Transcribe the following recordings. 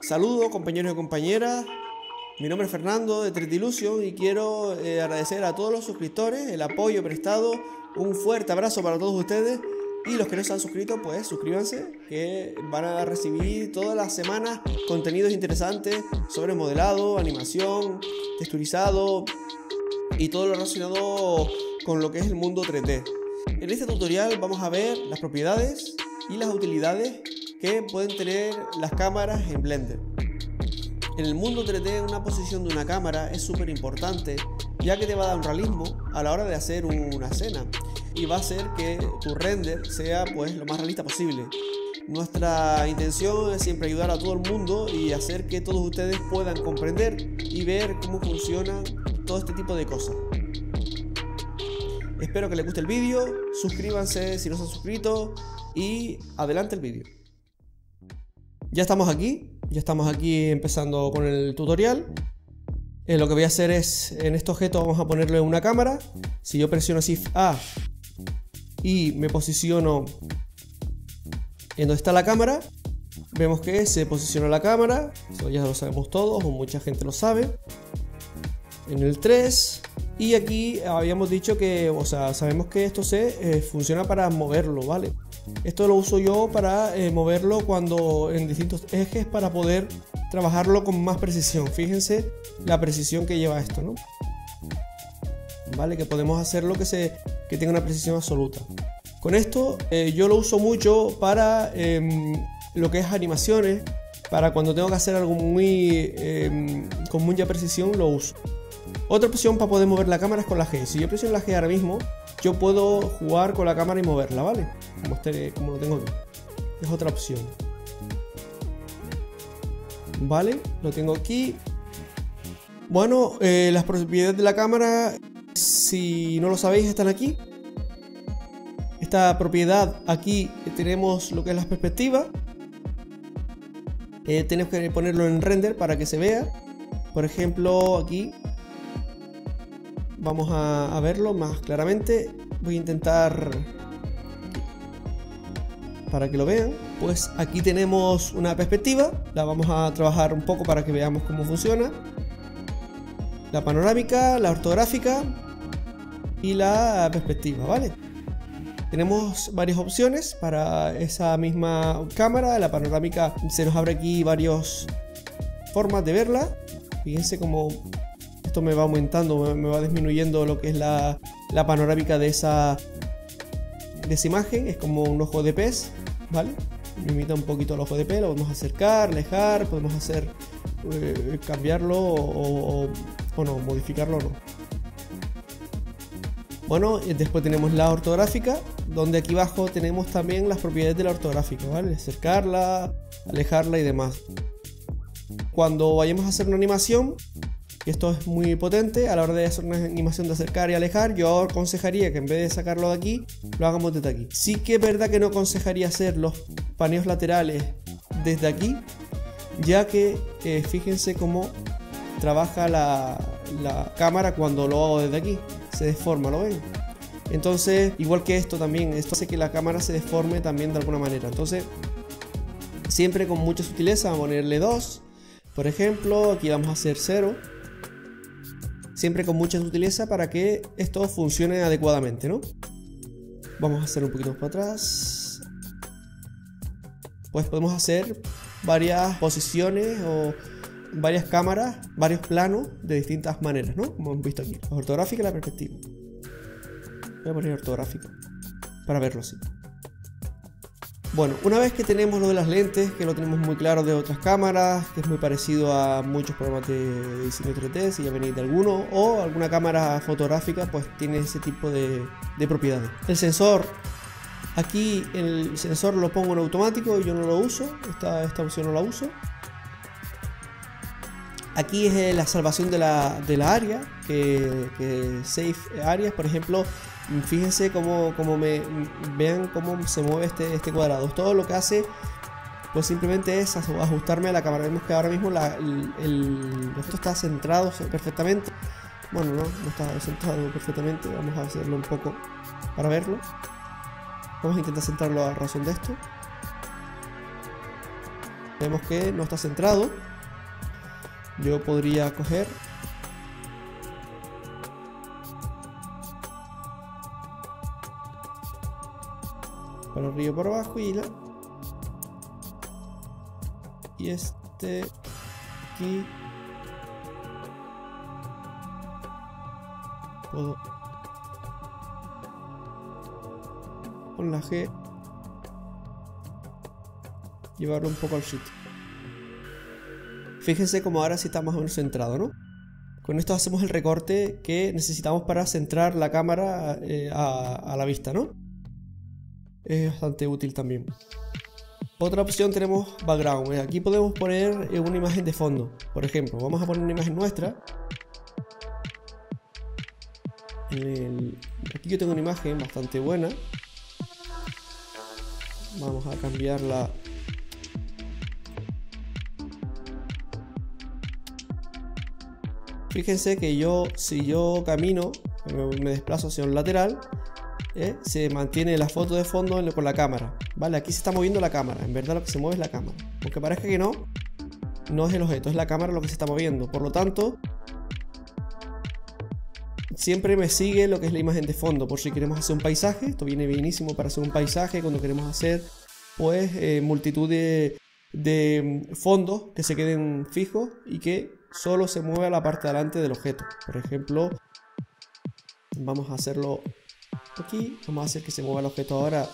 Saludos compañeros y compañeras. Mi nombre es Fernando de Tritilusion y quiero eh, agradecer a todos los suscriptores el apoyo prestado. Un fuerte abrazo para todos ustedes. Y los que no se han suscrito, pues suscríbanse, que van a recibir todas las semanas contenidos interesantes sobre modelado, animación, texturizado y todo lo relacionado con lo que es el mundo 3D. En este tutorial vamos a ver las propiedades y las utilidades que pueden tener las cámaras en Blender. En el mundo 3D una posición de una cámara es súper importante ya que te va a dar un realismo a la hora de hacer una escena y va a hacer que tu render sea pues lo más realista posible. Nuestra intención es siempre ayudar a todo el mundo y hacer que todos ustedes puedan comprender y ver cómo funciona todo este tipo de cosas. Espero que les guste el vídeo, suscríbanse si no se han suscrito y adelante el vídeo. Ya estamos aquí, ya estamos aquí empezando con el tutorial. Eh, lo que voy a hacer es, en este objeto vamos a ponerle una cámara. Si yo presiono Shift A y me posiciono en donde está la cámara, vemos que se posiciona la cámara. Eso ya lo sabemos todos, o mucha gente lo sabe. En el 3, y aquí habíamos dicho que, o sea, sabemos que esto se eh, funciona para moverlo, ¿vale? Esto lo uso yo para eh, moverlo cuando en distintos ejes para poder trabajarlo con más precisión. Fíjense la precisión que lleva esto, ¿no? ¿Vale? Que podemos hacerlo que, se, que tenga una precisión absoluta. Con esto eh, yo lo uso mucho para em, lo que es animaciones, para cuando tengo que hacer algo muy em, con mucha precisión lo uso. Otra opción para poder mover la cámara es con la G. Si yo presiono la G ahora mismo, yo puedo jugar con la cámara y moverla, ¿vale? Como, como lo tengo aquí. Es otra opción. ¿Vale? Lo tengo aquí. Bueno, eh, las propiedades de la cámara, si no lo sabéis, están aquí. Esta propiedad aquí tenemos lo que es la perspectiva. Eh, tenemos que ponerlo en render para que se vea. Por ejemplo, aquí Vamos a, verlo más claramente. Voy a intentar para que lo vean. Pues aquí tenemos una perspectiva, la vamos a trabajar un poco para que veamos cómo funciona. La panorámica, la ortográfica y la perspectiva, ¿vale? Tenemos varias opciones para esa misma cámara. La panorámica se nos abre aquí varias formas de verla. Fíjense cómo esto me va aumentando, me va disminuyendo lo que es la, panorámica de esa, de esa imagen. Es como un ojo de pez, ¿vale? Me imita un poquito el ojo de pez, lo podemos acercar, alejar, podemos hacer eh, cambiarlo o, no, modificarlo o no. Bueno, después tenemos la ortográfica, donde aquí abajo tenemos también las propiedades de la ortográfica, ¿vale? Acercarla, alejarla y demás. Cuando vayamos a hacer una animación, esto es muy potente a la hora de hacer una animación de acercar y alejar. Yo aconsejaría que en vez de sacarlo de aquí, lo hagamos desde aquí. Sí que es verdad que no aconsejaría hacer los paneos laterales desde aquí, ya que eh, fíjense cómo trabaja la, la cámara cuando lo hago desde aquí. Se deforma, ¿lo ven? Entonces, igual que esto también, esto hace que la cámara se deforme también de alguna manera. Entonces, siempre con mucha sutileza, vamos a ponerle 2. Por ejemplo, aquí vamos a hacer 0 siempre con mucha sutileza para que esto funcione adecuadamente, ¿no? Vamos a hacer un poquito más para atrás. Pues podemos hacer varias posiciones o varias cámaras, varios planos de distintas maneras, ¿no? Como hemos visto aquí. La ortográfica y la perspectiva. Voy a poner ortográfica para verlo así. Bueno, una vez que tenemos lo de las lentes, que lo tenemos muy claro de otras cámaras, que es muy parecido a muchos programas de diseño 3D, si ya venís de alguno, o alguna cámara fotográfica, pues tiene ese tipo de, propiedades. El sensor, aquí el sensor lo pongo en automático, yo no lo uso, esta, esta opción no la uso. Aquí es la salvación de la, área, que, que Safe Areas, por ejemplo, Fíjense cómo, me vean cómo se mueve este, este cuadrado. Todo lo que hace pues simplemente es ajustarme a la cámara. Vemos que ahora mismo el, esto está centrado perfectamente. Bueno, no, no está centrado perfectamente. Vamos a hacerlo un poco para verlo. Vamos a intentar centrarlo a razón de esto. vemos que no está centrado. Yo podría coger para arriba por abajo y la y este aquí puedo con la G llevarlo un poco al sitio fíjense como ahora sí está más o menos centrado ¿no? con esto hacemos el recorte que necesitamos para centrar la cámara eh, a, a la vista ¿no? Es bastante útil también. Otra opción tenemos background. Eh, aquí podemos poner eh, una imagen de fondo. Por ejemplo, vamos a poner una imagen nuestra. Aquí yo tengo una imagen bastante buena. Vamos a cambiarla. Fíjense que yo, si yo camino, me desplazo hacia un lateral, ¿eh? se mantiene la foto de fondo con la cámara. Vale, aquí se está moviendo la cámara. En verdad lo que se mueve es la cámara. Aunque parezca que no, no es el objeto, es la cámara lo que se está moviendo. Por lo tanto, siempre me sigue lo que es la imagen de fondo. Por si queremos hacer un paisaje, esto viene bienísimo para hacer un paisaje. Cuando queremos hacer, pues, eh, multitud de, de fondos que se queden fijos y que solo se mueva la parte delante del objeto. Por ejemplo, vamos a hacerlo aquí. Vamos a hacer que se mueva el objeto ahora.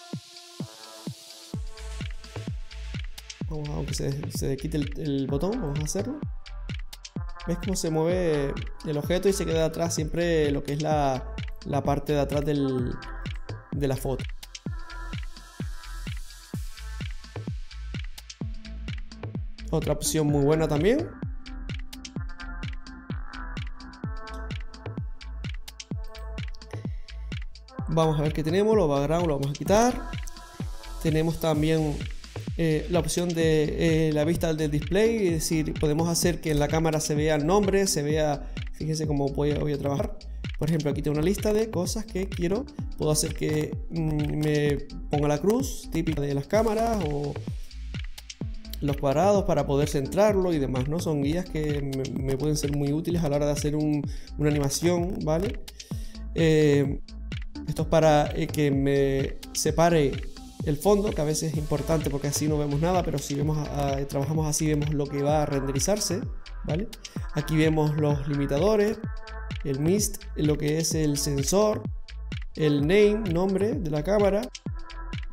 Vamos a, aunque se, se quite el, botón, vamos a hacerlo. ¿Ves cómo se mueve el objeto y se queda atrás siempre lo que es la, la parte de atrás del, de la foto? Otra opción muy buena también Vamos a ver qué tenemos, los background lo vamos a quitar. Tenemos también eh, la opción de eh, la vista del display, es decir, podemos hacer que en la cámara se vea el nombre, se vea, fíjense cómo voy, a trabajar. Por ejemplo, aquí tengo una lista de cosas que quiero. Puedo hacer que mm, me ponga la cruz típica de las cámaras o los cuadrados para poder centrarlo y demás, ¿no? Son guías que me, pueden ser muy útiles a la hora de hacer una animación, ¿vale? Eh, esto es para eh, que me separe el fondo, que a veces es importante porque así no vemos nada, pero si trabajamos así vemos lo que va a renderizarse, ¿vale? Aquí vemos los limitadores, el mist, lo que es el sensor, el name, nombre de la cámara,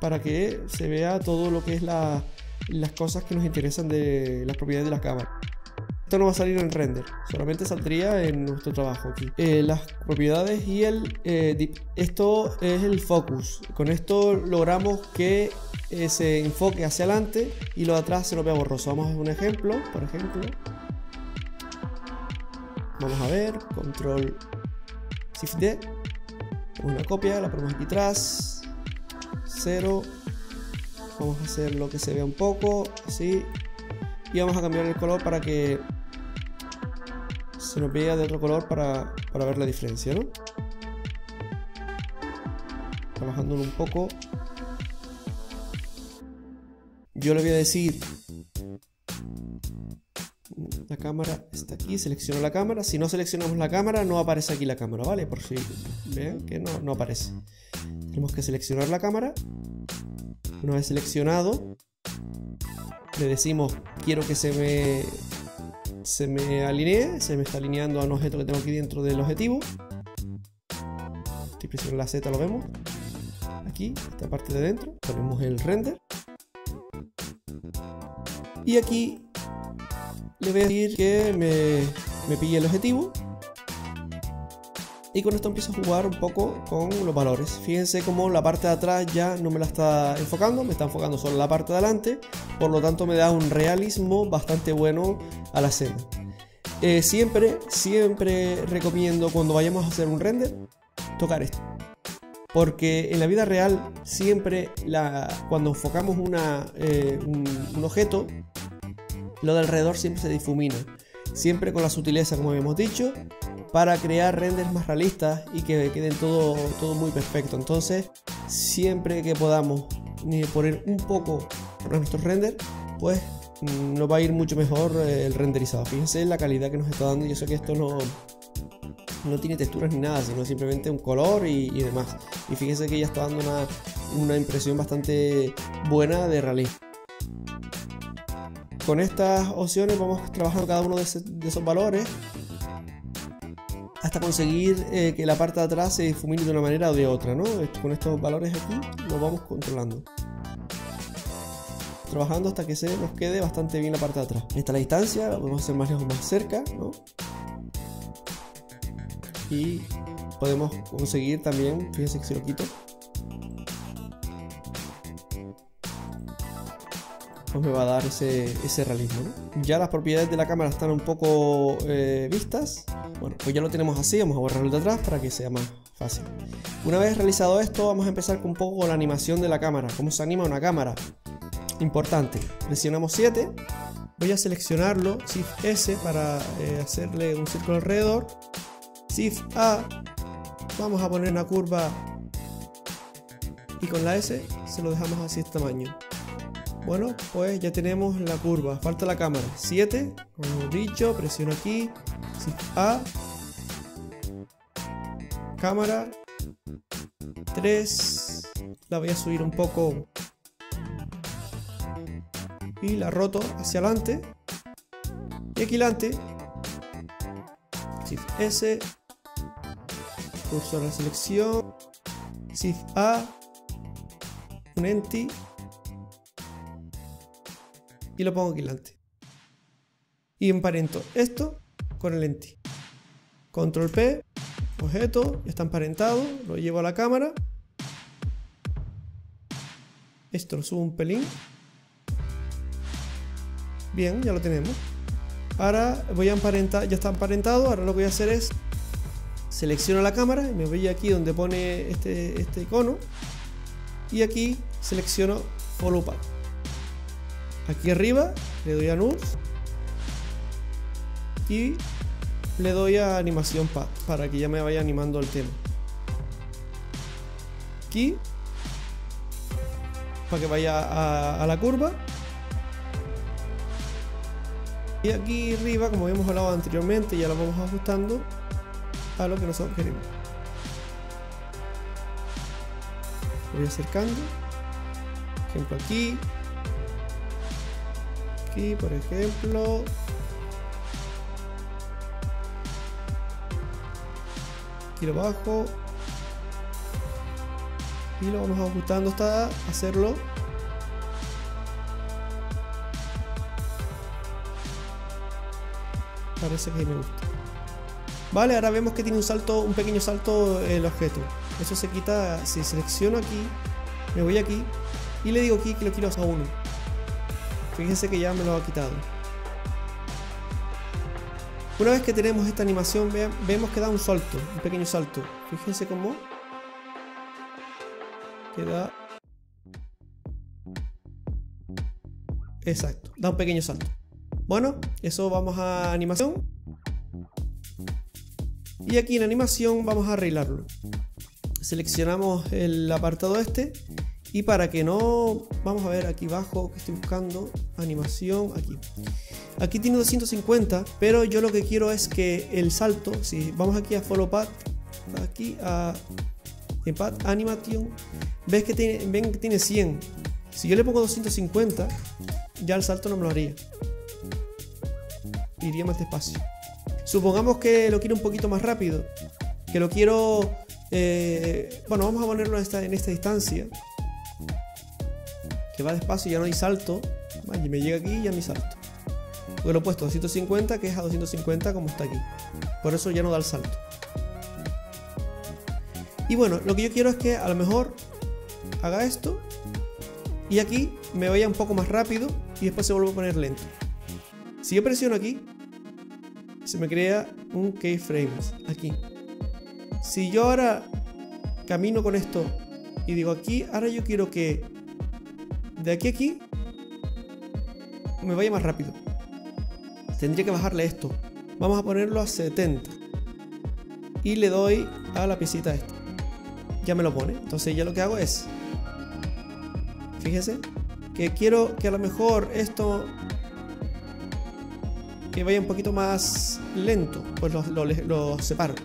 para que se vea todo lo que es las cosas que nos interesan de las propiedades de la cámara. Esto no va a salir en render, solamente saldría en nuestro trabajo aquí. Eh, las propiedades y el... Eh, esto es el focus. Con esto logramos que eh, se enfoque hacia adelante y lo de atrás se lo vea borroso. Vamos a ver un ejemplo, por ejemplo. Vamos a ver, control shift D. Una copia, la ponemos aquí atrás. Cero. Vamos a hacer lo que se vea un poco, así. Y vamos a cambiar el color para que se nos vea de otro color para, ver la diferencia, ¿no? Trabajándolo un poco. Yo le voy a decir la cámara está aquí, selecciono la cámara. Si no seleccionamos la cámara, no aparece aquí la cámara, ¿vale? Por si vean que no, no aparece. Tenemos que seleccionar la cámara. Una vez seleccionado, le decimos quiero que se me se me alinee, se me está alineando a un objeto que tengo aquí dentro del objetivo. Estoy presionando la Z, lo vemos. Aquí, esta parte de dentro, ponemos el render. Y aquí le voy a decir que me, me pille el objetivo. Y con esto empiezo a jugar un poco con los valores. Fíjense cómo la parte de atrás ya no me la está enfocando, me está enfocando solo la parte de adelante. Por lo tanto me da un realismo bastante bueno a la escena. Eh, siempre, siempre recomiendo cuando vayamos a hacer un render, tocar esto. Porque en la vida real siempre la, cuando enfocamos una, eh, un, objeto, lo de alrededor siempre se difumina. Siempre con la sutileza, como habíamos dicho, para crear renders más realistas y que queden todo, todo muy perfecto. Entonces, siempre que podamos poner un poco nuestro render, pues mm, no va a ir mucho mejor eh, el renderizado. Fíjense la calidad que nos está dando. Yo sé que esto no, no tiene texturas ni nada, sino simplemente un color y, demás. Y fíjense que ya está dando una, impresión bastante buena de realismo. Con estas opciones vamos trabajando cada uno de, esos valores hasta conseguir eh, que la parte de atrás se difumine de una manera o de otra, ¿no? Con estos valores aquí lo vamos controlando trabajando hasta que se nos quede bastante bien la parte de atrás. Esta es la distancia, la podemos hacer más lejos, más cerca, ¿no? Y podemos conseguir también, fíjense que se lo quito. Pues me va a dar ese, ese realismo. ¿no? Ya las propiedades de la cámara están un poco eh, vistas. Bueno, pues ya lo tenemos así, vamos a borrarlo de atrás para que sea más fácil. Una vez realizado esto, vamos a empezar con un poco la animación de la cámara, cómo se anima una cámara. Importante, presionamos 7, voy a seleccionarlo, Shift S para eh, hacerle un círculo alrededor, Shift A, vamos a poner una curva. Y con la S se lo dejamos así este tamaño. Bueno, pues ya tenemos la curva, falta la cámara, 7, como dicho, presiono aquí, Shift A, cámara, 3, la voy a subir un poco y la roto hacia adelante. Y aquí adelante. Shift S. Cursor a la selección. Shift A. Un Enti y lo pongo aquí adelante. Y emparento esto con el Enti control P. Objeto, ya está emparentado. Lo llevo a la cámara. Esto lo subo un pelín Bien, ya lo tenemos. Ahora voy a emparentar, ya está emparentado. Ahora lo que voy a hacer es selecciono la cámara y me voy aquí donde pone este, este icono. Y aquí selecciono Follow Path. Aquí arriba le doy a Null y le doy a Animación Path para que ya me vaya animando el tema. Aquí para que vaya a la curva y aquí arriba, como habíamos hablado anteriormente, ya lo vamos ajustando a lo que nosotros queremos. Voy acercando. Por ejemplo aquí. Aquí, por ejemplo. Aquí lo bajo. Y lo vamos ajustando hasta hacerlo parece que me gusta. Vale, ahora vemos que tiene un salto, un pequeño salto el objeto. Eso se quita, si selecciono aquí, me voy aquí y le digo aquí que lo quiero a 1. Fíjense que ya me lo ha quitado. Una vez que tenemos esta animación, vemos que da un salto, un pequeño salto. Fíjense cómo queda... Exacto, da un pequeño salto. Bueno, eso vamos a animación. Y aquí en animación vamos a arreglarlo. Seleccionamos el apartado este. Y para que no... Vamos a ver aquí abajo que estoy buscando. Animación, aquí. Aquí tiene 250, pero yo lo que quiero es que el salto, si vamos aquí a Follow Path, aquí a en Path Animation, ves que tiene, que tiene 100. Si yo le pongo 250, ya el salto no me lo haría iría más despacio. Supongamos que lo quiero un poquito más rápido, que lo quiero... Eh, bueno, vamos a ponerlo en esta, distancia, que va despacio, ya no hay salto. y me llega aquí y ya no salto. Porque lo he puesto a 250, que es a 250 como está aquí. Por eso ya no da el salto. Y bueno, lo que yo quiero es que a lo mejor haga esto y aquí me vaya un poco más rápido y después se vuelve a poner lento. Si yo presiono aquí, se me crea un keyframes aquí. Si yo ahora camino con esto y digo aquí, ahora yo quiero que de aquí a aquí me vaya más rápido. Tendría que bajarle esto. Vamos a ponerlo a 70. Y le doy a la piecita esta. Ya me lo pone. Entonces ya lo que hago es, fíjese, que quiero que a lo mejor esto que vaya un poquito más lento, pues lo, separo.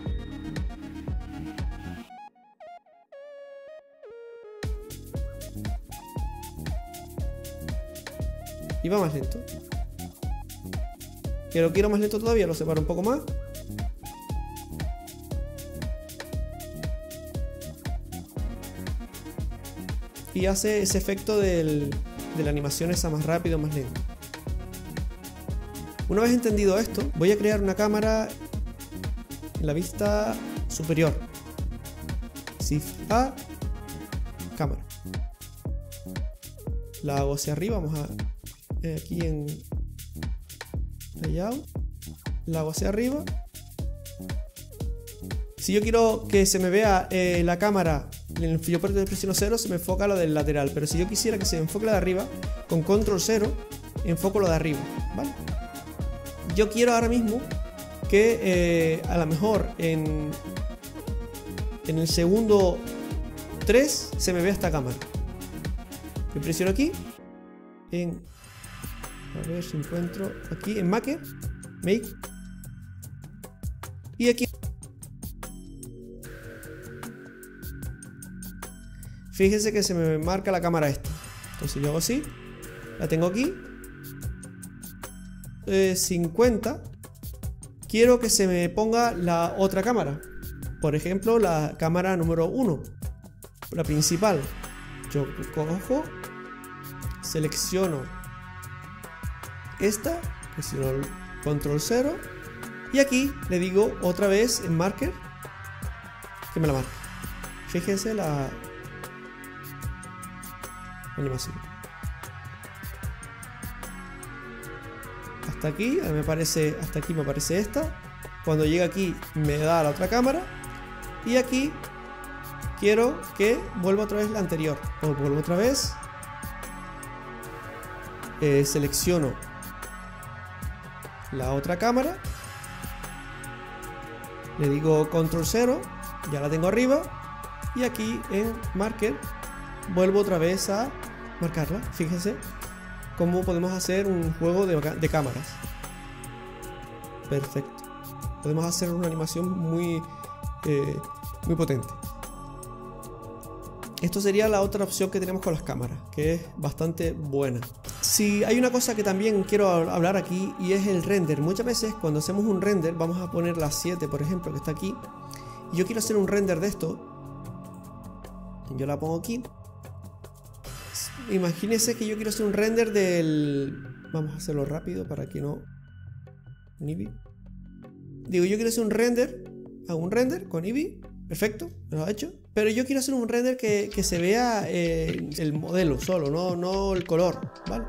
Y va más lento. Que lo quiero más lento todavía, lo separo un poco más. Y hace ese efecto de la animación esa más rápido, más lento. Una vez entendido esto, voy a crear una cámara en la vista superior. Shift A, cámara. La hago hacia arriba, vamos a eh, aquí en layout. La hago hacia arriba. Si yo quiero que se me vea eh, la cámara en el yo presiono 0, se me enfoca lo del lateral. Pero si yo quisiera que se enfoque la de arriba, con control 0, enfoco lo de arriba. ¿Vale? Yo quiero ahora mismo que eh, a lo mejor en, en el segundo 3 se me vea esta cámara. Me presiono aquí. A ver si encuentro. Aquí en Maker. Make. Y aquí. Fíjense que se me marca la cámara esta. Entonces yo hago así. La tengo aquí. 50, eh, quiero que se me ponga la otra cámara. Por ejemplo, la cámara número 1, la principal. Yo cojo, selecciono esta, presiono el control 0 y aquí le digo otra vez en marker que me la marque. Fíjense la animación. Hasta aquí, me parece, hasta aquí me aparece esta. Cuando llega aquí me da la otra cámara. Y aquí quiero que vuelva otra vez la anterior. Vuelvo otra vez. Eh, selecciono la otra cámara. Le digo control 0. Ya la tengo arriba. Y aquí en marker vuelvo otra vez a marcarla. Fíjense cómo podemos hacer un juego de, cámaras. Perfecto. Podemos hacer una animación muy, eh, muy potente. Esto sería la otra opción que tenemos con las cámaras, que es bastante buena. Si hay una cosa que también quiero hablar aquí y es el render. Muchas veces cuando hacemos un render, vamos a poner la 7 por ejemplo, que está aquí. Y yo quiero hacer un render de esto. Yo la pongo aquí imagínense que yo quiero hacer un render del... Vamos a hacerlo rápido para que no... Digo, yo quiero hacer un render. Hago un render con Eevee. Perfecto, lo ha hecho. Pero yo quiero hacer un render que, se vea eh, el modelo solo, no, no el color. ¿vale?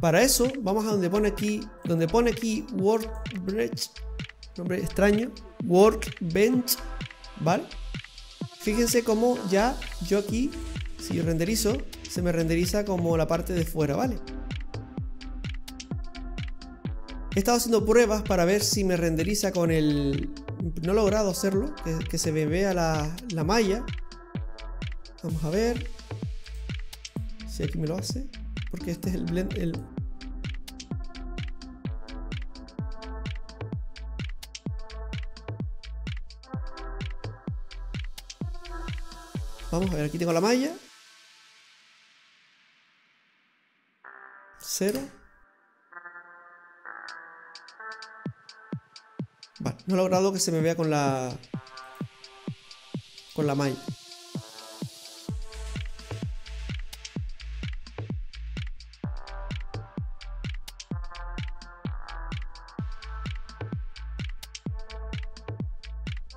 Para eso, vamos a donde pone aquí, donde pone aquí Workbench, nombre extraño, Workbench, ¿vale? Fíjense cómo ya yo aquí, si yo renderizo, se me renderiza como la parte de fuera, ¿vale? He estado haciendo pruebas para ver si me renderiza con el... No he logrado hacerlo, que, se me vea la, la malla. Vamos a ver si aquí me lo hace. Porque este es el blend... El... Vamos a ver, aquí tengo la malla. Cero. Vale, no he logrado que se me vea con la... Con la malla.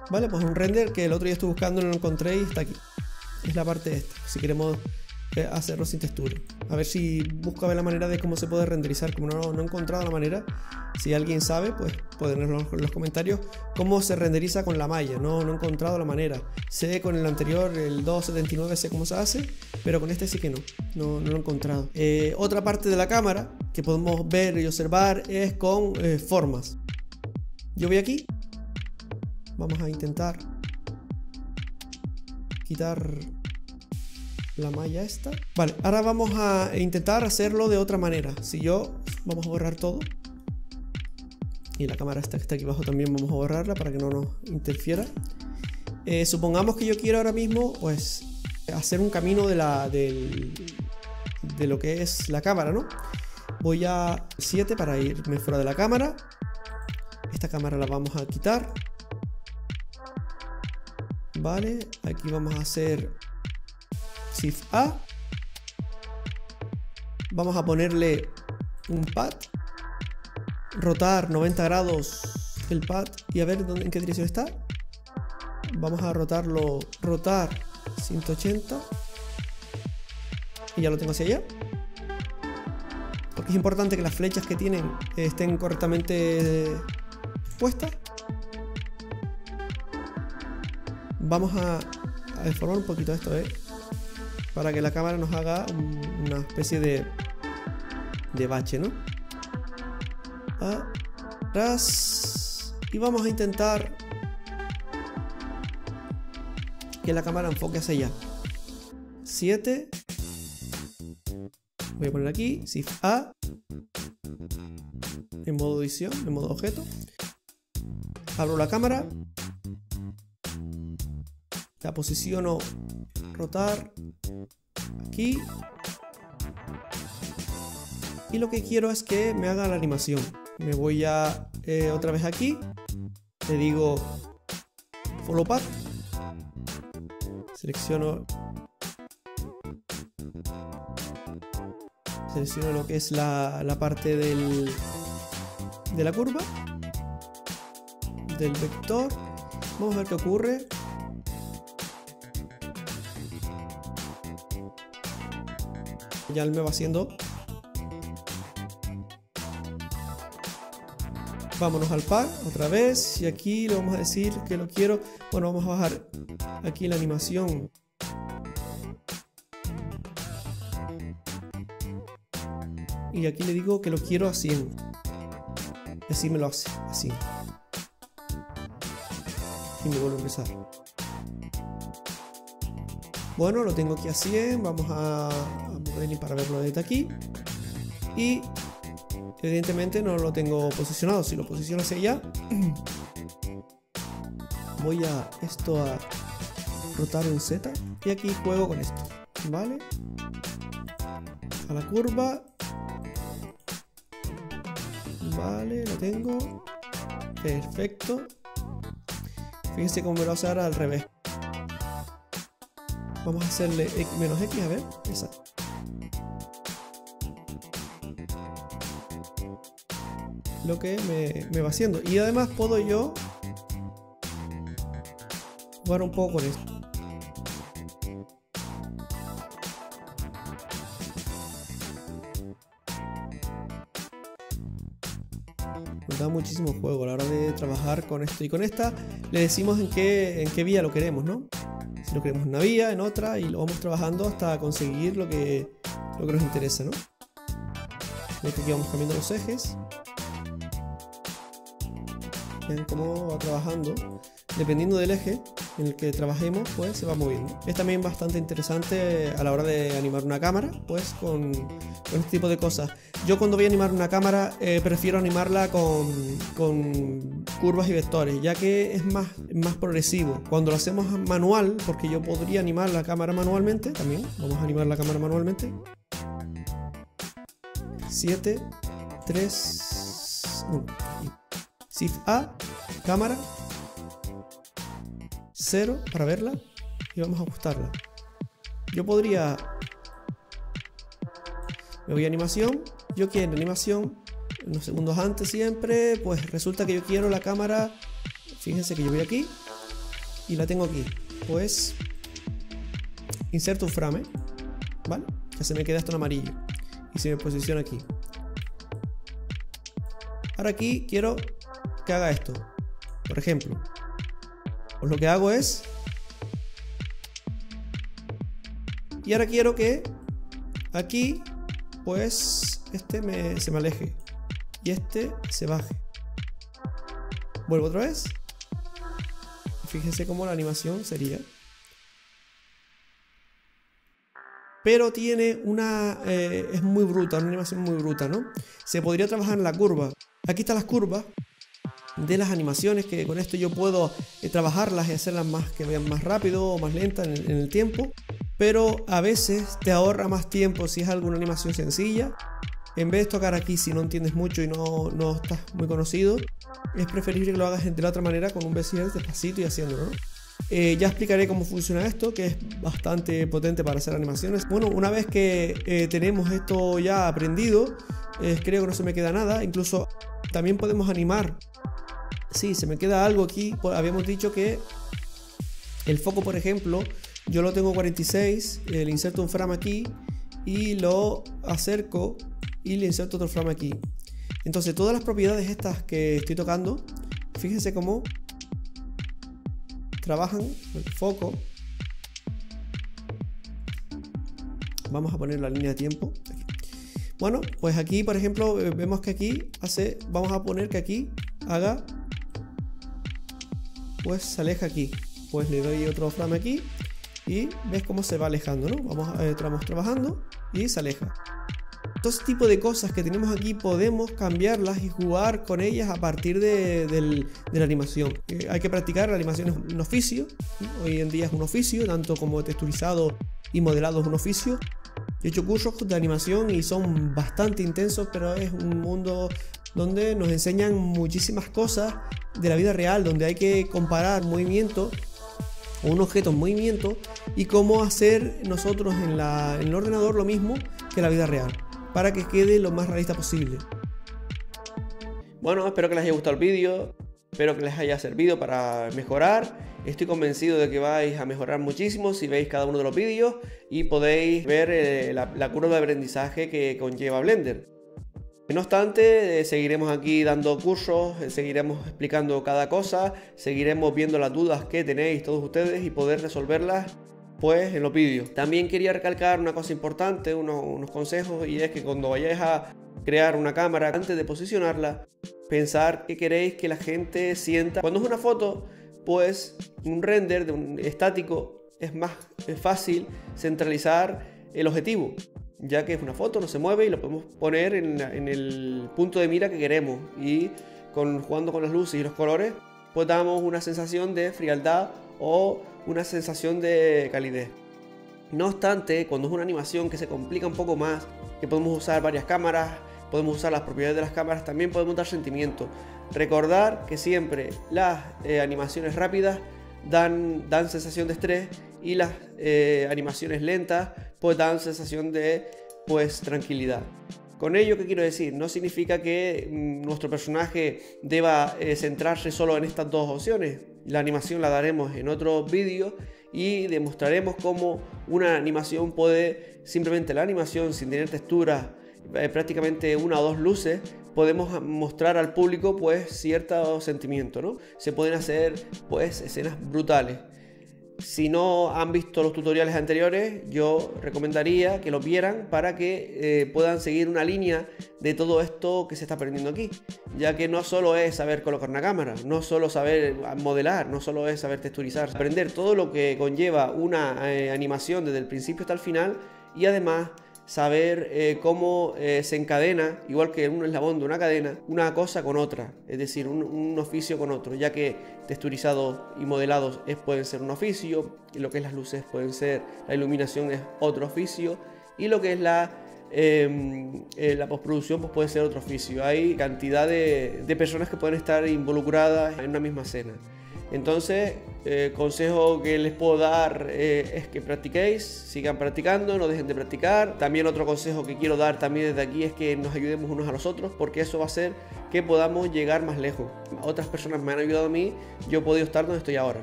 Vale, pues un render que el otro día estuve buscando, no lo encontré y está aquí. Es la parte de esta. Si queremos hacerlo sin textura. A ver si busco ver la manera de cómo se puede renderizar. Como no, no he encontrado la manera, si alguien sabe, pues ponerlo en los comentarios cómo se renderiza con la malla. No, no he encontrado la manera. Sé con el anterior, el 279, sé cómo se hace, pero con este sí que no. No, lo he encontrado. Eh, otra parte de la cámara que podemos ver y observar es con eh, formas. Yo voy aquí. Vamos a intentar quitar la malla esta. Vale, ahora vamos a intentar hacerlo de otra manera. Si yo, vamos a borrar todo. Y la cámara esta que está aquí abajo también vamos a borrarla para que no nos interfiera. Eh, supongamos que yo quiero ahora mismo, pues, hacer un camino de la, de lo que es la cámara, ¿no? Voy a 7 para irme fuera de la cámara. Esta cámara la vamos a quitar. Vale, aquí vamos a hacer Shift A. Vamos a ponerle un pad. Rotar 90 grados el pad y a ver dónde, en qué dirección está. Vamos a rotarlo, rotar 180. Y ya lo tengo hacia allá. Porque es importante que las flechas que tienen estén correctamente puestas. Vamos a, deformar un poquito esto, ¿eh? Para que la cámara nos haga una especie de, de bache, ¿no? Atrás. Y vamos a intentar que la cámara enfoque hacia allá. 7. Voy a poner aquí, Shift A. En modo edición, en modo objeto. Abro la cámara. La posiciono rotar aquí. Y lo que quiero es que me haga la animación. Me voy a eh, otra vez aquí. Le digo follow path selecciono selecciono lo que es la, la parte del, de la curva del vector vamos a ver qué ocurre ya me va haciendo. Vámonos al par otra vez y aquí le vamos a decir que lo quiero. Bueno vamos a bajar aquí la animación. Y aquí le digo que lo quiero a 100 y así me lo hace así. Y me vuelvo a empezar. Bueno lo tengo aquí a 100 vamos a, a para verlo desde aquí y Evidentemente no lo tengo posicionado. Si lo posiciono hacia allá, voy a esto a rotar en Z y aquí juego con esto. ¿Vale? A la curva. Vale, lo tengo. Perfecto. Fíjense cómo me lo va a hacer al revés. Vamos a hacerle menos X, a ver. Exacto. Lo que me, va haciendo. Y además puedo yo jugar un poco con esto. Da muchísimo juego a la hora de trabajar con esto y con esta. Le decimos en qué, en qué vía lo queremos, ¿no? Si lo queremos en una vía, en otra, y lo vamos trabajando hasta conseguir lo que, lo que nos interesa, ¿no? Aquí vamos cambiando los ejes cómo va trabajando. Dependiendo del eje en el que trabajemos, pues se va moviendo. Es también bastante interesante a la hora de animar una cámara, pues con, este tipo de cosas. Yo cuando voy a animar una cámara eh, prefiero animarla con, con, curvas y vectores, ya que es más, más progresivo. Cuando lo hacemos manual, porque yo podría animar la cámara manualmente, también vamos a animar la cámara manualmente. 7, 3, 1. Shift A, cámara, 0 para verla y vamos a ajustarla. Yo podría... Me voy a animación, yo quiero animación, unos segundos antes siempre, pues resulta que yo quiero la cámara, fíjense que yo voy aquí y la tengo aquí. Pues inserto un frame, ¿vale? Que se me queda esto en amarillo y se me posiciona aquí. Ahora aquí quiero que haga esto. Por ejemplo, pues lo que hago es... Y ahora quiero que aquí, pues, este me, se me aleje. Y este se baje. Vuelvo otra vez. Fíjense cómo la animación sería. Pero tiene una... Eh, es muy bruta, una animación muy bruta, ¿no? Se podría trabajar en la curva. Aquí están las curvas de las animaciones, que con esto yo puedo eh, trabajarlas y hacerlas más que vean más rápido o más lenta en, el tiempo. Pero a veces te ahorra más tiempo si es alguna animación sencilla. En vez de tocar aquí si no entiendes mucho y no, no estás muy conocido, es preferible que lo hagas de la otra manera con un VCS despacito y haciéndolo. Eh, ya explicaré cómo funciona esto, que es bastante potente para hacer animaciones. Bueno, una vez que eh, tenemos esto ya aprendido, creo que no se me queda nada. Incluso también podemos animar Sí, se me queda algo aquí. Habíamos dicho que el foco, por ejemplo, yo lo tengo 46, le inserto un frame aquí y lo acerco y le inserto otro frame aquí. Entonces, todas las propiedades estas que estoy tocando, fíjense cómo trabajan el foco. Vamos a poner la línea de tiempo. Bueno, pues aquí, por ejemplo, vemos que aquí hace, vamos a poner que aquí haga pues se aleja aquí. Pues le doy otro frame aquí y ves cómo se va alejando, ¿no? Vamos, eh, trabajando y se aleja. Todo este tipo de cosas que tenemos aquí podemos cambiarlas y jugar con ellas a partir de, la animación. Eh, hay que practicar, la animación es un oficio, hoy en día es un oficio, tanto como texturizado y modelado es un oficio. He hecho cursos de animación y son bastante intensos, pero es un mundo donde nos enseñan muchísimas cosas de la vida real, donde hay que comparar movimiento o un objeto en movimiento y cómo hacer nosotros en, el ordenador lo mismo que en la vida real, para que quede lo más realista posible. Bueno, espero que les haya gustado el vídeo, espero que les haya servido para mejorar. Estoy convencido de que vais a mejorar muchísimo si veis cada uno de los vídeos y podéis ver eh, la, la curva de aprendizaje que conlleva Blender. No obstante, eh, seguiremos aquí dando cursos, eh, seguiremos explicando cada cosa, seguiremos viendo las dudas que tenéis todos ustedes y poder resolverlas pues en los vídeos. También quería recalcar una cosa importante, unos, consejos, y es que cuando vayáis a crear una cámara, antes de posicionarla, pensar que queréis que la gente sienta. Cuando es una foto, pues un render de un estático es más fácil centralizar el objetivo ya que es una foto, no se mueve y lo podemos poner en, el punto de mira que queremos y con, jugando con las luces y los colores pues damos una sensación de frialdad o una sensación de calidez. No obstante, cuando es una animación que se complica un poco más, que podemos usar varias cámaras, podemos usar las propiedades de las cámaras, también podemos dar sentimiento. Recordar que siempre las eh, animaciones rápidas dan, dan sensación de estrés y las eh, animaciones lentas pues dan sensación de pues tranquilidad. Con ello, ¿qué quiero decir? No significa que mm, nuestro personaje deba eh, centrarse solo en estas dos opciones. La animación la daremos en otro vídeo y demostraremos cómo una animación puede, simplemente la animación sin tener textura, eh, prácticamente una o dos luces, podemos mostrar al público pues cierto sentimiento, ¿no? Se pueden hacer pues escenas brutales. Si no han visto los tutoriales anteriores, yo recomendaría que los vieran para que eh, puedan seguir una línea de todo esto que se está aprendiendo aquí. Ya que no solo es saber colocar una cámara, no solo saber modelar, no solo es saber texturizar, aprender todo lo que conlleva una eh, animación desde el principio hasta el final y además saber eh, cómo eh, se encadena, igual que un eslabón de una cadena, una cosa con otra, es decir, un, oficio con otro, ya que texturizados y modelados es, pueden ser un oficio, y lo que es las luces pueden ser, la iluminación es otro oficio, y lo que es la, em, eh, la postproducción pues puede ser otro oficio. Hay cantidad de, de personas que pueden estar involucradas en una misma escena. Entonces, el consejo que les puedo dar eh, es que practiquéis, sigan practicando, no dejen de practicar. También otro consejo que quiero dar también desde aquí es que nos ayudemos unos a los otros, porque eso va a hacer que podamos llegar más lejos. Otras personas me han ayudado a mí, yo he podido estar donde estoy ahora.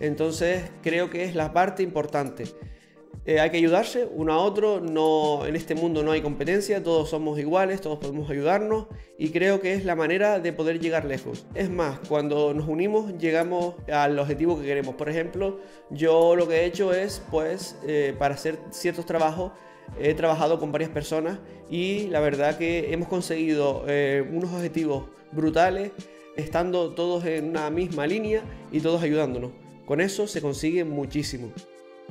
Entonces, creo que es la parte importante. Eh, hay que ayudarse uno a otro, no, en este mundo no hay competencia, todos somos iguales, todos podemos ayudarnos y creo que es la manera de poder llegar lejos. Es más, cuando nos unimos llegamos al objetivo que queremos. Por ejemplo, yo lo que he hecho es, pues, eh, para hacer ciertos trabajos, he trabajado con varias personas y la verdad que hemos conseguido eh, unos objetivos brutales estando todos en una misma línea y todos ayudándonos. Con eso se consigue muchísimo,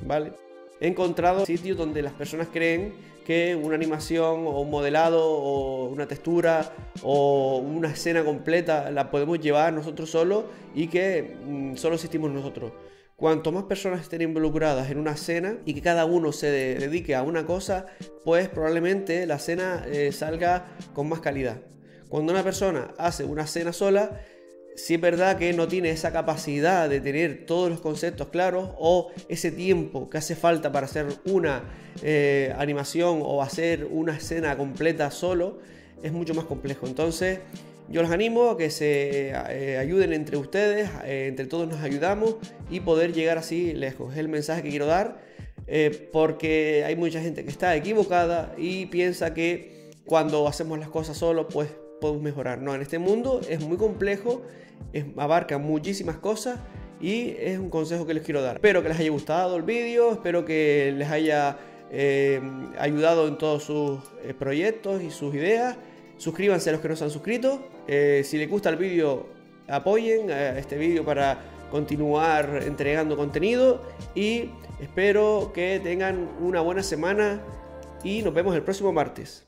¿vale? He encontrado sitios donde las personas creen que una animación o un modelado o una textura o una escena completa la podemos llevar nosotros solos y que mm, solo existimos nosotros. Cuanto más personas estén involucradas en una escena y que cada uno se dedique a una cosa, pues probablemente la escena eh, salga con más calidad. Cuando una persona hace una escena sola, si es verdad que no tiene esa capacidad de tener todos los conceptos claros o ese tiempo que hace falta para hacer una eh, animación o hacer una escena completa solo, es mucho más complejo. Entonces, yo los animo a que se eh, ayuden entre ustedes, eh, entre todos nos ayudamos y poder llegar así lejos. Es el mensaje que quiero dar porque hay mucha gente que está equivocada y piensa que cuando hacemos las cosas solo, pues podemos mejorar. No, en este mundo es muy complejo, abarca muchísimas cosas y es un consejo que les quiero dar. Espero que les haya gustado el vídeo, espero que les haya eh, ayudado en todos sus eh, proyectos y sus ideas. Suscríbanse a los que no se han suscrito. Eh, si les gusta el vídeo, apoyen a este vídeo para continuar entregando contenido y espero que tengan una buena semana y nos vemos el próximo martes.